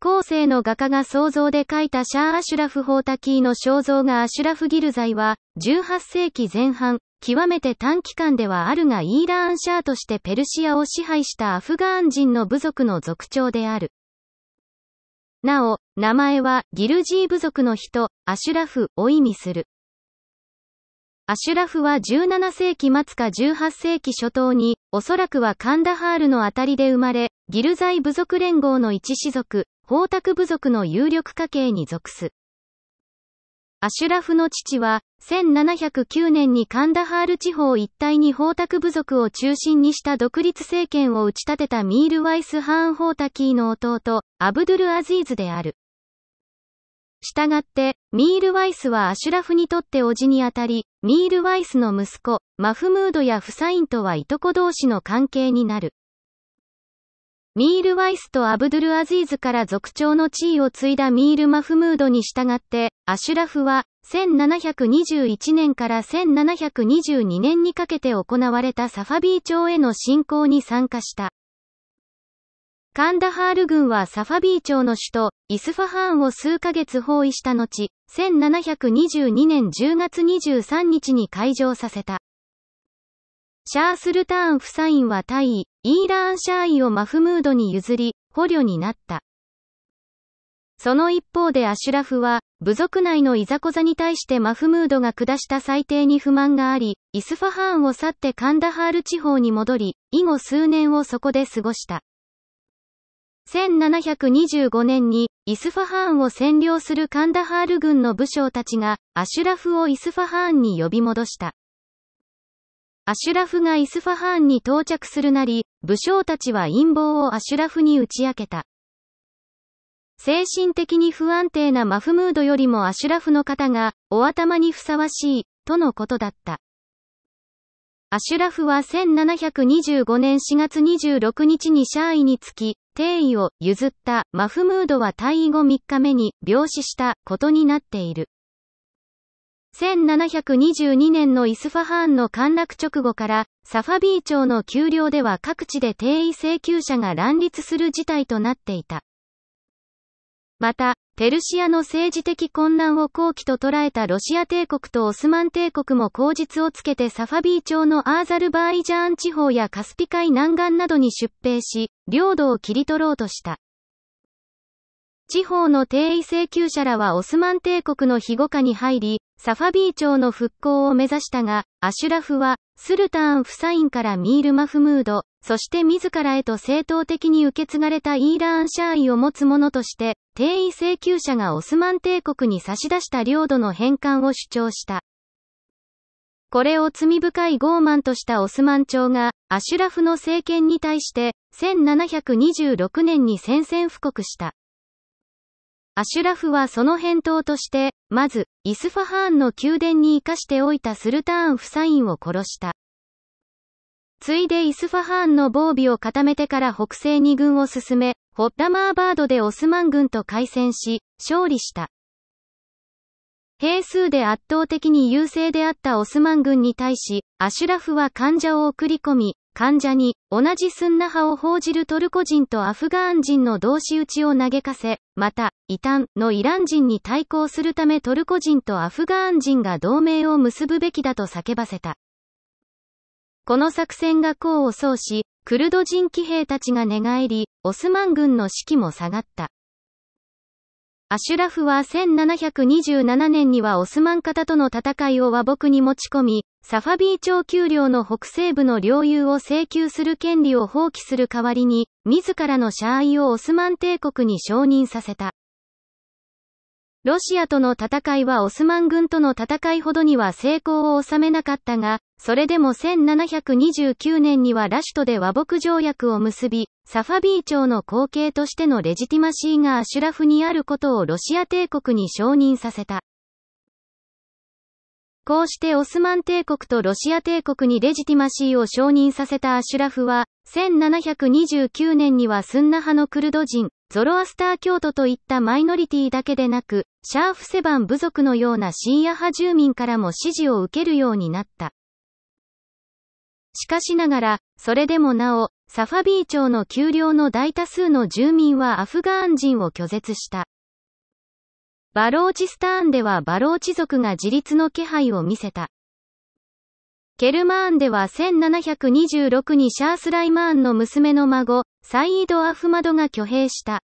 後世の画家が想像で描いたシャー・アシュラフ・ホータキーの肖像画アシュラフ・ギルザイは、18世紀前半、極めて短期間ではあるがイーラーン・シャーとしてペルシアを支配したアフガーン人の部族の族長である。なお、名前はギルジー部族の人、アシュラフを意味する。アシュラフは17世紀末か18世紀初頭に、おそらくはカンダハールのあたりで生まれ、ギルザイ部族連合の一種族、宝卓部族の有力家系に属す。アシュラフの父は、1709年にカンダハール地方一帯にホータク部族を中心にした独立政権を打ち立てたミール・ワイス・ハーン・ホータキーの弟、アブドゥル・アズィーズである。したがって、ミール・ワイスはアシュラフにとって叔父にあたり、ミール・ワイスの息子、マフムードやフサインとはいとこ同士の関係になる。ミール・ワイスとアブドゥル・アズィーズから族長の地位を継いだミール・マフムードに従って、アシュラフは、1721年から1722年にかけて行われたサファビー朝への侵攻に参加した。カンダハール軍はサファビー朝の首都、イスファハーンを数ヶ月包囲した後、1722年10月23日に開場させた。シャースルターン夫妻は大尉、イーラーンシャーイをマフムードに譲り、捕虜になった。その一方でアシュラフは、部族内のいざこざに対してマフムードが下した裁定に不満があり、イスファハーンを去ってカンダハール地方に戻り、以後数年をそこで過ごした。1725年に、イスファハーンを占領するカンダハール軍の武将たちが、アシュラフをイスファハーンに呼び戻した。アシュラフがイスファハーンに到着するなり、武将たちは陰謀をアシュラフに打ち明けた。精神的に不安定なマフムードよりもアシュラフの方が、お頭にふさわしい、とのことだった。アシュラフは1725年4月26日にシャーイにつき、帝位を譲ったマフムードは退位後3日目に病死したことになっている。1722年のイスファハーンの陥落直後から、サファビー朝の丘陵では各地で定位請求者が乱立する事態となっていた。また、ペルシアの政治的混乱を好機と捉えたロシア帝国とオスマン帝国も口実をつけてサファビー朝のアーザルバーイジャーン地方やカスピ海南岸などに出兵し、領土を切り取ろうとした。地方の定位請求者らはオスマン帝国の庇護下に入り、サファビー朝の復興を目指したが、アシュラフは、スルターン・フサインからミール・マフムード、そして自らへと正当的に受け継がれたイーラーン・シャーイを持つ者として、定位請求者がオスマン帝国に差し出した領土の返還を主張した。これを罪深い傲慢としたオスマン朝が、アシュラフの政権に対して、1726年に宣戦布告した。アシュラフはその返答として、まず、イスファハーンの宮殿に生かしておいたスルターン・フサインを殺した。ついでイスファハーンの防備を固めてから北西に軍を進め、ホッラマーバードでオスマン軍と開戦し、勝利した。兵数で圧倒的に優勢であったオスマン軍に対し、アシュラフは患者を送り込み、患者に、同じスンナ派を報じるトルコ人とアフガーン人の同士討ちを投げかせ、また、イタンのイラン人に対抗するためトルコ人とアフガーン人が同盟を結ぶべきだと叫ばせた。この作戦が功を奏し、クルド人騎兵たちが寝返り、オスマン軍の士気も下がった。アシュラフは1727年にはオスマン方との戦いを和睦に持ち込み、サファビー朝丘陵の北西部の領有を請求する権利を放棄する代わりに、自らのシャーイをオスマン帝国に承認させた。ロシアとの戦いはオスマン軍との戦いほどには成功を収めなかったが、それでも1729年にはラシュトで和睦条約を結び、サファビー朝の後継としてのレジティマシーがアシュラフにあることをロシア帝国に承認させた。こうしてオスマン帝国とロシア帝国にレジティマシーを承認させたアシュラフは、1729年にはスンナ派のクルド人、ゾロアスター教徒といったマイノリティだけでなく、シャーフセバン部族のようなシーア派住民からも支持を受けるようになった。しかしながら、それでもなお、サファビー朝の丘陵の大多数の住民はアフガーン人を拒絶した。バローチスターンではバローチ族が自立の気配を見せた。ケルマーンでは1726にシャースライマーンの娘の孫、サイード・アフマドが挙兵した。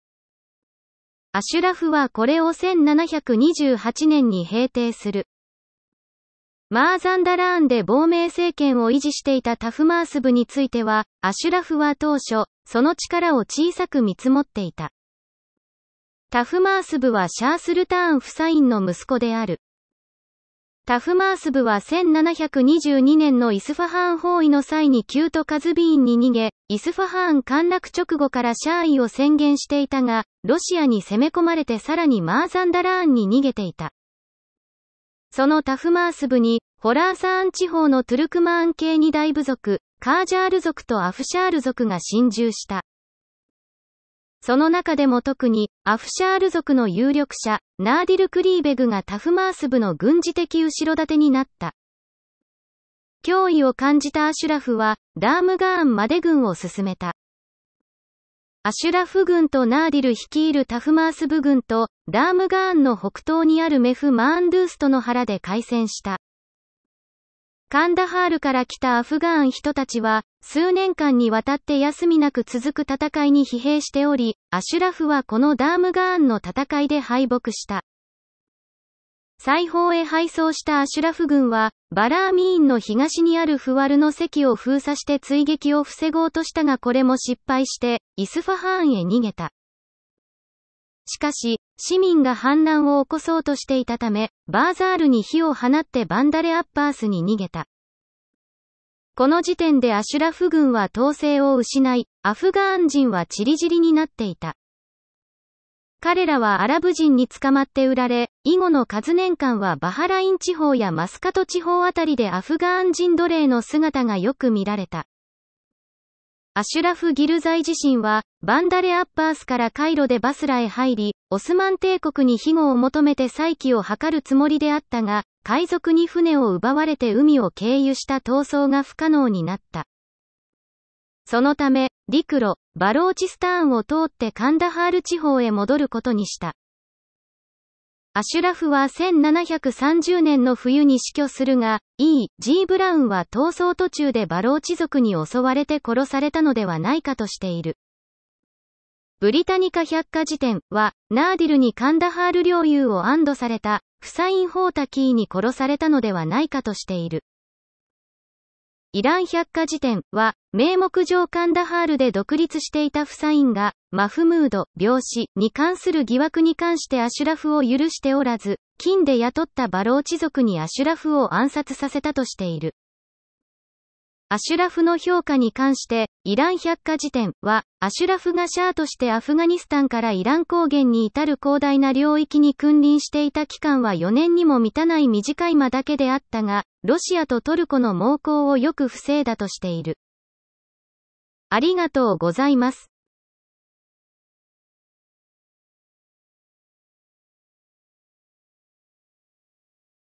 アシュラフはこれを1728年に平定する。マーザンダラーンで亡命政権を維持していたタフマース部については、アシュラフは当初、その力を小さく見積もっていた。タフマース部はシャースルターン夫妻の息子である。タフマース部は1722年のイスファハーン包囲の際にキュート・カズビーンに逃げ、イスファハーン陥落直後からシャーイを宣言していたが、ロシアに攻め込まれてさらにマーザンダラーンに逃げていた。そのタフマース部に、ホラーサーン地方のトゥルクマーン系二大部族、カージャール族とアフシャール族が侵入した。その中でも特に、アフシャール族の有力者、ナーディル・クリーベグがタフマースブの軍事的後ろ盾になった。脅威を感じたアシュラフは、ダームガーンまで軍を進めた。アシュラフ軍とナーディル率いるタフマースブ軍と、ダームガーンの北東にあるメフマーンドゥーストの原で会戦した。カンダハールから来たアフガーン人たちは、数年間にわたって休みなく続く戦いに疲弊しており、アシュラフはこのダームガーンの戦いで敗北した。西方へ敗走したアシュラフ軍は、バラーミーンの東にあるフワルの席を封鎖して追撃を防ごうとしたがこれも失敗して、イスファハーンへ逃げた。しかし、市民が反乱を起こそうとしていたため、バーザールに火を放ってバンダレアッパースに逃げた。この時点でアシュラフ軍は統制を失い、アフガーン人はチリジリになっていた。彼らはアラブ人に捕まって売られ、以後の数年間はバハライン地方やマスカト地方あたりでアフガーン人奴隷の姿がよく見られた。アシュラフ・ギルザイ自身は、バンダレ・アッパースからカイロでバスラへ入り、オスマン帝国に庇護を求めて再起を図るつもりであったが、海賊に船を奪われて海を経由した逃走が不可能になった。そのため、陸路、バローチスターンを通ってカンダハール地方へ戻ることにした。アシュラフは1730年の冬に死去するが、E. G. ブラウンは逃走途中でバローチ族に襲われて殺されたのではないかとしている。ブリタニカ百科事典は、ナーディルにカンダハール領有を安堵された、フサイン・ホータキーに殺されたのではないかとしている。イラン百科事典は、名目上カンダハールで独立していたフサインが、マフムード病死に関する疑惑に関してアシュラフを許しておらず、金で雇ったバローチ族にアシュラフを暗殺させたとしている。アシュラフの評価に関して、イラン百科事典は、アシュラフがシャーとしてアフガニスタンからイラン高原に至る広大な領域に君臨していた期間は4年にも満たない短い間だけであったが、ロシアとトルコの猛攻をよく防いだとしている。ありがとうございます。